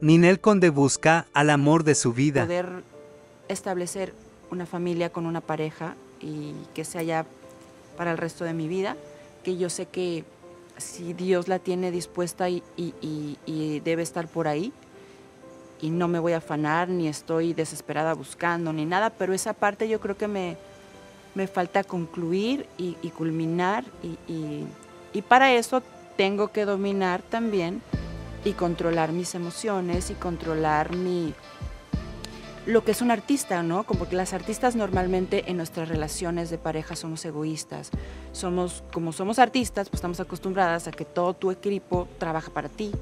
Ninel Conde busca al amor de su vida. Poder establecer una familia con una pareja y que sea ya para el resto de mi vida, que yo sé que si Dios la tiene dispuesta y, y- y- y debe estar por ahí, y no me voy a afanar, ni estoy desesperada buscando, ni nada, pero esa parte yo creo que me, me falta concluir y, culminar, y para eso tengo que dominar también y controlar mis emociones y controlar mi, lo que es un artista, ¿no? Como que las artistas normalmente en nuestras relaciones de pareja somos egoístas. Somos, como somos artistas, pues estamos acostumbradas a que todo tu equipo trabaja para ti.